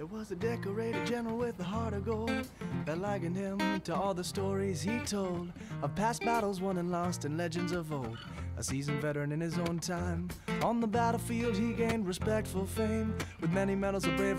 There was a decorated general with a heart of gold that likened him to all the stories he told of past battles won and lost and legends of old. A seasoned veteran in his own time. On the battlefield, he gained respectful fame with many medals of bravery.